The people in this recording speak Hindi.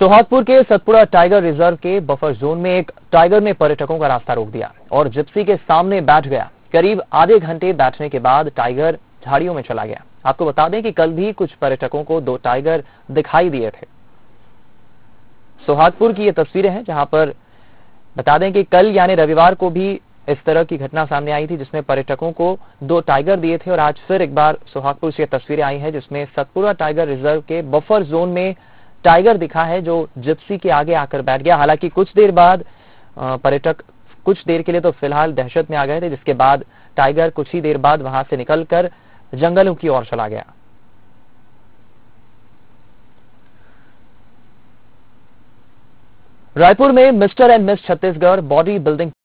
सोहागपुर के सतपुड़ा टाइगर रिज़र्व के बफर जोन में एक टाइगर ने पर्यटकों का रास्ता रोक दिया और जिप्सी के सामने बैठ गया। करीब आधे घंटे बैठने के बाद टाइगर झाड़ियों में चला गया। आपको बता दें कि कल भी कुछ पर्यटकों को दो टाइगर दिखाई दिए थे। सोहागपुर की ये तस्वीरें हैं, जहाँ पर बता दें कि कल यानी रविवार को भी इस तरह की घटना सामने आई थी, जिसमें पर्यटकों को दो टाइगर दिए थे और आज फिर एक बार सोहागपुर से तस्वीरें आई हैं, जिसमें सतपुरा टाइगर रिज़र्व के बफर जोन में टाइगर दिखा है जो जिप्सी के आगे आकर बैठ गया। हालाँकि कुछ देर बाद पर्यटक कुछ देर के लिए तो फ़िलहाल दहशत में आ गए थे, जिसके बाद टाइगर कुछ ही देर बाद वहाँ से निकलकर जंगलों की ओर चला गया। रायपुर में mister and miss Chhattisgarh body building